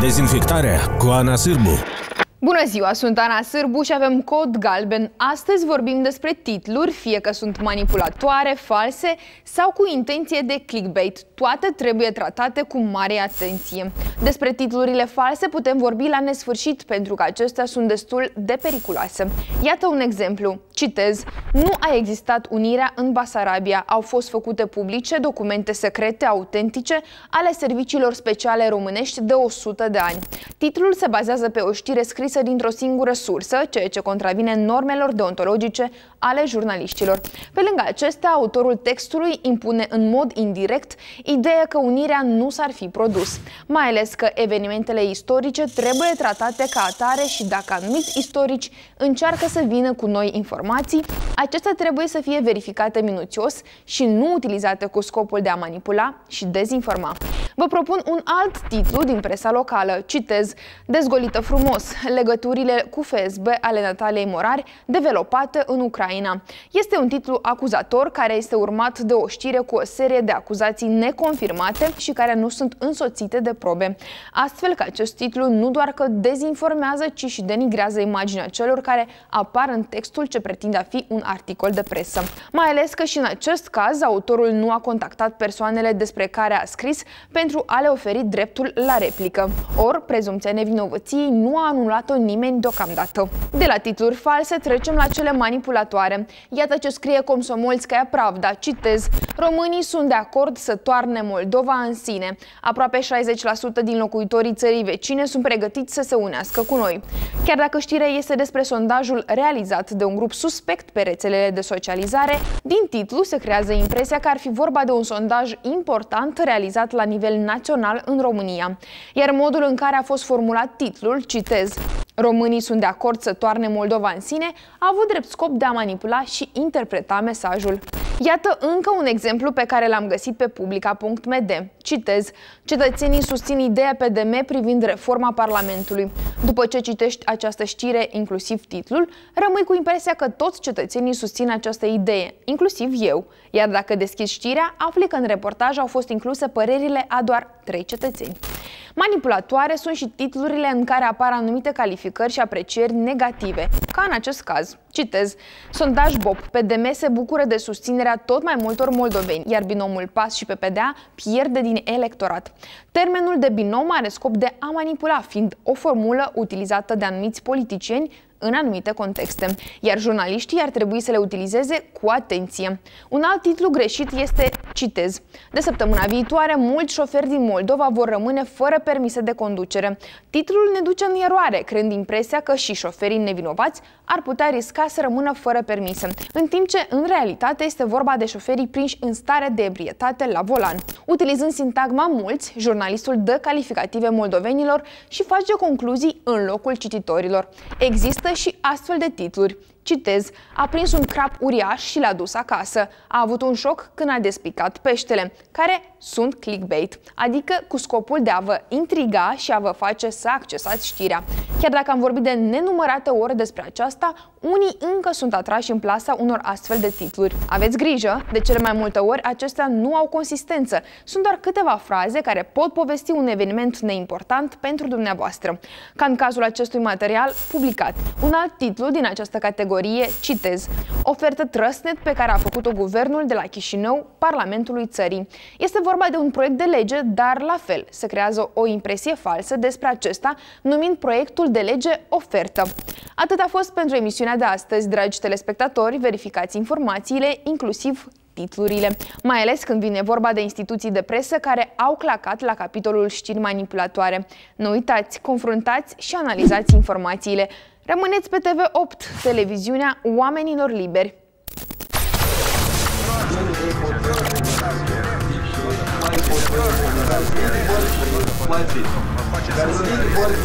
Dezinfectarea cu Ana Sârbu Bună ziua, sunt Ana Sârbu și avem cod galben. Astăzi vorbim despre titluri, fie că sunt manipulatoare, false sau cu intenție de clickbait. Toate trebuie tratate cu mare atenție. Despre titlurile false putem vorbi la nesfârșit pentru că acestea sunt destul de periculoase. Iată un exemplu. Citez. Nu a existat unirea în Basarabia. Au fost făcute publice documente secrete autentice ale serviciilor speciale românești de 100 de ani. Titlul se bazează pe o știre scrisă scrisă dintr-o singură sursă, ceea ce contravine normelor deontologice ale jurnaliștilor. Pe lângă acestea, autorul textului impune în mod indirect ideea că unirea nu s-ar fi produs, mai ales că evenimentele istorice trebuie tratate ca atare și dacă anumiți istorici încearcă să vină cu noi informații, acestea trebuie să fie verificate minuțios și nu utilizate cu scopul de a manipula și dezinforma. Vă propun un alt titlu din presa locală. Citez, dezgolită frumos, legăturile cu FSB ale Nataliei Morari developate în Ucraina. Este un titlu acuzator care este urmat de o știre cu o serie de acuzații neconfirmate și care nu sunt însoțite de probe. Astfel că acest titlu nu doar că dezinformează, ci și denigrează imaginea celor care apar în textul ce pretinde a fi un articol de presă. Mai ales că și în acest caz autorul nu a contactat persoanele despre care a scris pentru a le oferi dreptul la replică. Or, prezumția nevinovăției nu a anulat-o nimeni deocamdată. De la titluri false trecem la cele manipulatoare. Iată ce scrie Comsomolskaya Pravda, citez, Românii sunt de acord să toarne Moldova în sine. Aproape 60% din locuitorii țării vecine sunt pregătiți să se unească cu noi. Chiar dacă știrea este despre sondajul realizat de un grup suspect pe rețelele de socializare, din titlu se creează impresia că ar fi vorba de un sondaj important realizat la nivel național în România. Iar modul în care a fost formulat titlul, citez, Românii sunt de acord să toarne Moldova în sine, a avut drept scop de a manipula și interpreta mesajul. Iată încă un exemplu pe care l-am găsit pe publica.md. Citez, cetățenii susțin ideea PDM privind reforma Parlamentului. După ce citești această știre, inclusiv titlul, rămâi cu impresia că toți cetățenii susțin această idee, inclusiv eu. Iar dacă deschizi știrea, afli că în reportaj au fost incluse părerile a doar trei cetățeni. Manipulatoare sunt și titlurile în care apar anumite calificări și aprecieri negative, ca în acest caz. Citez, sondaj BOP, PDM se bucură de susținerea tot mai multor moldoveni, iar binomul PAS și PPDA pierde din electorat. Termenul de binom are scop de a manipula, fiind o formulă utilizată de anumiți politicieni în anumite contexte, iar jurnaliștii ar trebui să le utilizeze cu atenție. Un alt titlu greșit este, citez, de săptămâna viitoare, mulți șoferi din Moldova vor rămâne fără permise de conducere. Titlul ne duce în eroare, creând impresia că și șoferii nevinovați ar putea risca să rămână fără permise, în timp ce, în realitate, este vorba de șoferii prinși în stare de ebrietate la volan. Utilizând sintagma mulți, jurnalistul dă calificative moldovenilor și face concluzii în locul cititorilor. Există și astfel de titluri. Citez, a prins un crap uriaș și l-a dus acasă. A avut un șoc când a despicat peștele, care sunt clickbait, adică cu scopul de a vă intriga și a vă face să accesați știrea. Chiar dacă am vorbit de nenumărate ori despre aceasta, unii încă sunt atrași în plasa unor astfel de titluri. Aveți grijă, de cele mai multe ori acestea nu au consistență. Sunt doar câteva fraze care pot povesti un eveniment neimportant pentru dumneavoastră. Ca în cazul acestui material publicat. Un alt titlu din această categorie, citez, ofertă trăsnet pe care a făcut-o guvernul de la Chișinău Parlamentului țării. Este vorba de un proiect de lege, dar la fel se creează o impresie falsă despre acesta, numind proiectul de lege ofertă. Atât a fost pentru emisiunea de astăzi, dragi telespectatori, verificați informațiile, inclusiv titlurile, mai ales când vine vorba de instituții de presă care au clacat la capitolul știri manipulatoare. Nu uitați, confruntați și analizați informațiile. Rămâneți pe TV8, televiziunea oamenilor liberi. Mai Городские город.